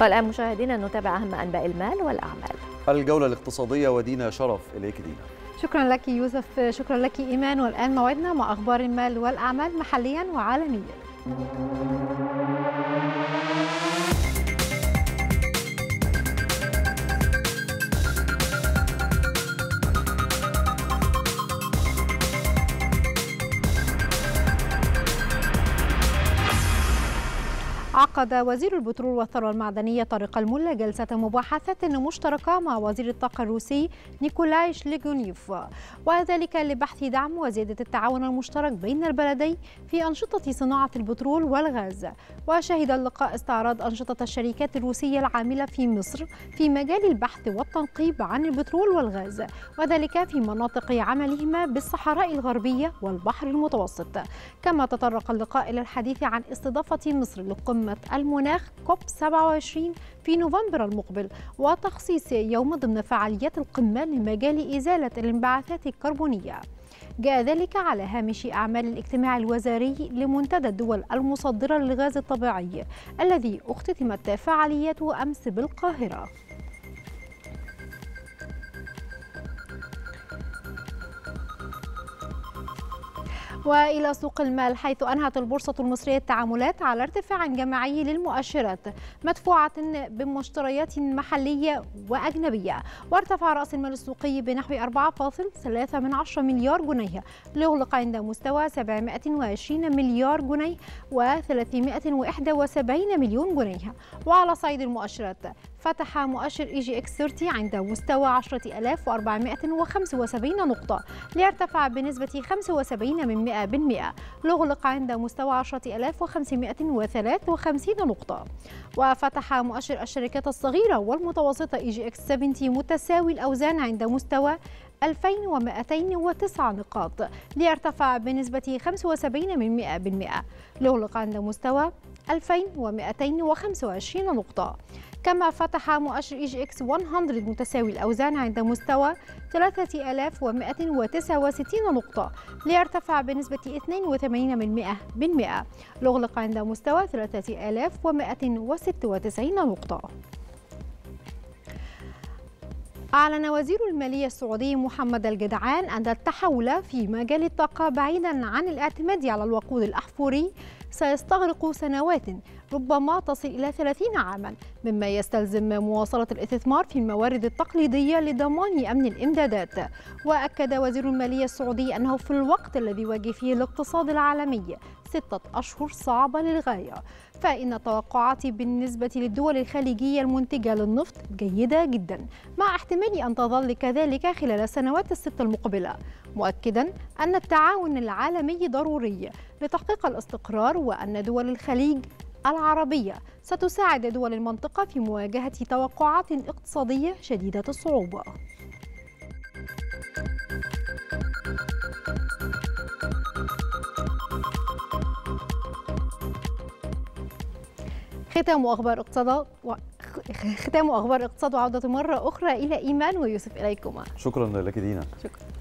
والآن مشاهدينا نتابع أهم أنباء المال والأعمال. الجولة الاقتصادية ودينا شرف إليك دينا. شكرا لك يوسف شكرا لك إيمان والآن موعدنا مع أخبار المال والأعمال محليا وعالميا. عقد وزير البترول والثروة المعدنية طارق الملا جلسة مباحثات مشتركة مع وزير الطاقة الروسي نيكولاي شليغونيف وذلك لبحث دعم وزيادة التعاون المشترك بين البلدين في أنشطة صناعة البترول والغاز. وشهد اللقاء استعراض أنشطة الشركات الروسية العاملة في مصر في مجال البحث والتنقيب عن البترول والغاز وذلك في مناطق عملهما بالصحراء الغربية والبحر المتوسط. كما تطرق اللقاء إلى الحديث عن استضافة مصر لقمة المناخ كوب 27 في نوفمبر المقبل وتخصيص يوم ضمن فعاليات القمة لمجال إزالة الانبعاثات الكربونية. جاء ذلك على هامش أعمال الاجتماع الوزاري لمنتدى الدول المصدرة للغاز الطبيعي الذي اختتمت فعالياته أمس بالقاهرة. وإلى سوق المال حيث أنهت البورصة المصرية التعاملات على ارتفاع جماعي للمؤشرات مدفوعة بمشتريات محلية وأجنبية. وارتفع رأس المال السوقي بنحو 4.3 مليار جنيه ليغلق عند مستوى 720 مليار جنيه و371 مليون جنيه. وعلى صعيد المؤشرات فتح مؤشر EGX 30 عند مستوى 10475 نقطة ليرتفع بنسبة 75 من 100% ليغلق عند مستوى 10553 نقطة. وفتح مؤشر الشركات الصغيرة والمتوسطة EGX 70 متساوي الأوزان عند مستوى 2209 نقاط ليرتفع بنسبة 75 من 100% ليغلق عند مستوى 2225 نقطة. كما فتح مؤشر EGX 100 متساوي الأوزان عند مستوى 3169 نقطة ليرتفع بنسبة 82 من 100% ليغلق عند مستوى 3196 نقطة. أعلن وزير المالية السعودي محمد الجدعان أن التحول في مجال الطاقة بعيدا عن الاعتماد على الوقود الأحفوري سيستغرق سنوات ربما تصل إلى 30 عاما مما يستلزم مواصلة الاستثمار في الموارد التقليدية لضمان أمن الإمدادات. وأكد وزير المالية السعودي أنه في الوقت الذي يواجه فيه الاقتصاد العالمي ستة أشهر صعبة للغاية. فإن التوقعات بالنسبة للدول الخليجية المنتجة للنفط جيدة جدا مع احتمال أن تظل كذلك خلال السنوات الست المقبلة. مؤكدا أن التعاون العالمي ضروري لتحقيق الاستقرار وأن دول الخليج العربية ستساعد دول المنطقة في مواجهة توقعات اقتصادية شديدة الصعوبة. ختام أخبار اقتصاد و... ختام أخبار اقتصاد وعودة مرة أخرى إلى إيمان ويوسف إليكما. شكرا لك دينا. شكرا.